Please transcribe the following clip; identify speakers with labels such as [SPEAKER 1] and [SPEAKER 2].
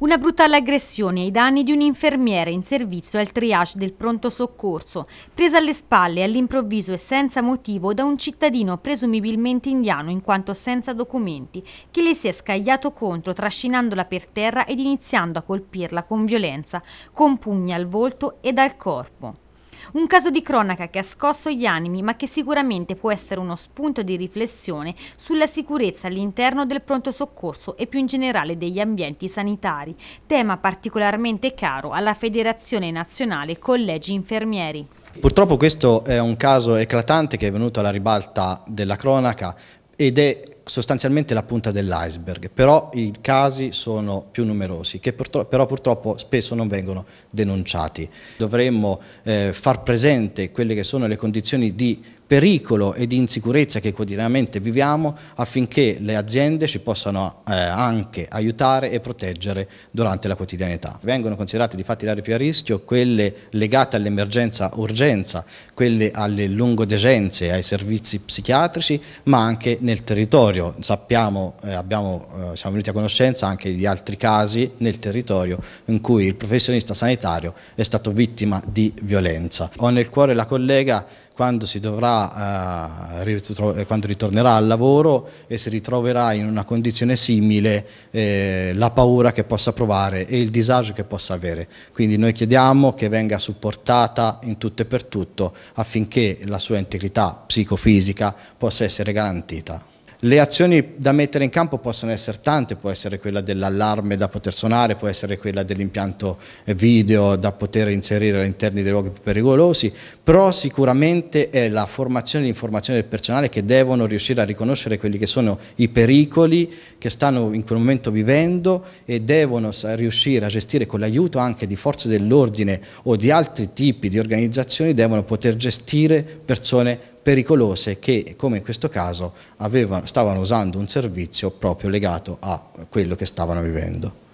[SPEAKER 1] Una brutale aggressione ai danni di un infermiere in servizio al triage del pronto soccorso, presa alle spalle all'improvviso e senza motivo da un cittadino presumibilmente indiano in quanto senza documenti, che le si è scagliato contro trascinandola per terra ed iniziando a colpirla con violenza, con pugni al volto ed al corpo. Un caso di cronaca che ha scosso gli animi ma che sicuramente può essere uno spunto di riflessione sulla sicurezza all'interno del pronto soccorso e più in generale degli ambienti sanitari, tema particolarmente caro alla Federazione Nazionale Collegi Infermieri.
[SPEAKER 2] Purtroppo questo è un caso eclatante che è venuto alla ribalta della cronaca ed è sostanzialmente la punta dell'iceberg, però i casi sono più numerosi, che però purtroppo spesso non vengono denunciati. Dovremmo eh, far presente quelle che sono le condizioni di pericolo e di insicurezza che quotidianamente viviamo affinché le aziende ci possano eh, anche aiutare e proteggere durante la quotidianità. Vengono considerate di fatti le aree più a rischio quelle legate all'emergenza urgenza, quelle alle lungodegenze, ai servizi psichiatrici, ma anche nel territorio. Sappiamo, eh, abbiamo, eh, siamo venuti a conoscenza anche di altri casi nel territorio in cui il professionista sanitario è stato vittima di violenza. Ho nel cuore la collega quando, dovrà, eh, quando ritornerà al lavoro e si ritroverà in una condizione simile, eh, la paura che possa provare e il disagio che possa avere. Quindi noi chiediamo che venga supportata in tutto e per tutto affinché la sua integrità psicofisica possa essere garantita. Le azioni da mettere in campo possono essere tante, può essere quella dell'allarme da poter suonare, può essere quella dell'impianto video da poter inserire all'interno dei luoghi più pericolosi, però sicuramente è la formazione e l'informazione del personale che devono riuscire a riconoscere quelli che sono i pericoli che stanno in quel momento vivendo e devono riuscire a gestire con l'aiuto anche di forze dell'ordine o di altri tipi di organizzazioni, devono poter gestire persone pericolose che, come in questo caso, avevano, stavano usando un servizio proprio legato a quello che stavano vivendo.